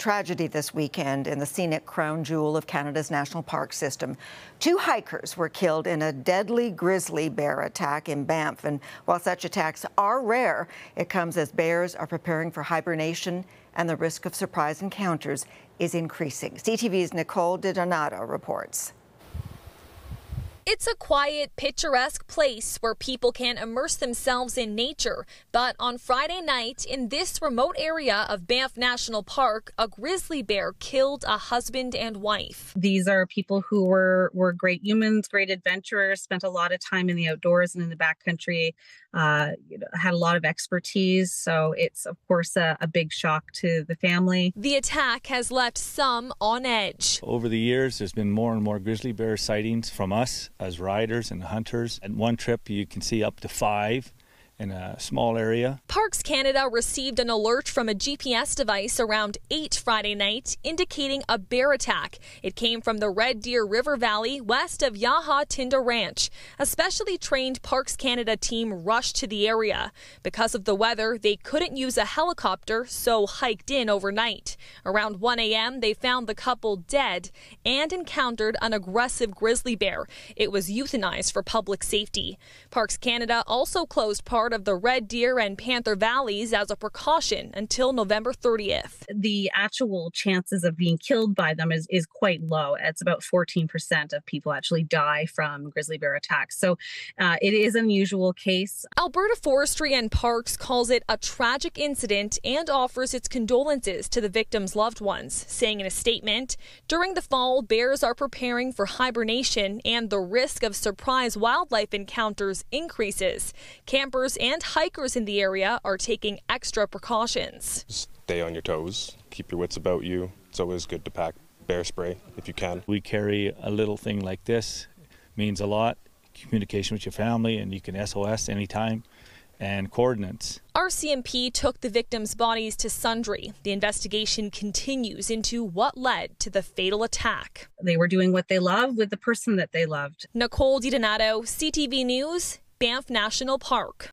Tragedy this weekend in the scenic crown jewel of Canada's national park system. Two hikers were killed in a deadly grizzly bear attack in Banff. And while such attacks are rare, it comes as bears are preparing for hibernation and the risk of surprise encounters is increasing. CTV's Nicole Di Donato reports. It's a quiet, picturesque place where people can immerse themselves in nature. But on Friday night, in this remote area of Banff National Park, a grizzly bear killed a husband and wife. These are people who were, were great humans, great adventurers, spent a lot of time in the outdoors and in the backcountry, uh, had a lot of expertise. So it's, of course, a, a big shock to the family. The attack has left some on edge. Over the years, there's been more and more grizzly bear sightings from us as riders and hunters. At one trip, you can see up to five in a small area. Parks Canada received an alert from a GPS device around 8 Friday night indicating a bear attack. It came from the Red Deer River Valley west of Ya Ha Tinda Ranch. A specially trained Parks Canada team rushed to the area. Because of the weather, they couldn't use a helicopter, so hiked in overnight. Around 1 a.m., they found the couple dead and encountered an aggressive grizzly bear. It was euthanized for public safety. Parks Canada also closed part part of the Red Deer and Panther Valleys as a precaution until November 30th. The actual chances of being killed by them is, is quite low. It's about 14% of people actually die from grizzly bear attacks. So uh, it is an unusual case. Alberta Forestry and Parks calls it a tragic incident and offers its condolences to the victims' loved ones, saying in a statement During the fall, bears are preparing for hibernation and the risk of surprise wildlife encounters increases. Campers and hikers in the area are taking extra precautions. Stay on your toes, keep your wits about you. It's always good to pack bear spray if you can. We carry a little thing like this, it means a lot. Communication with your family, and you can SOS anytime and coordinates. RCMP took the victims' bodies to Sundre. The investigation continues into what led to the fatal attack. They were doing what they love with the person that they loved. Nicole Di Donato, CTV News, Banff National Park.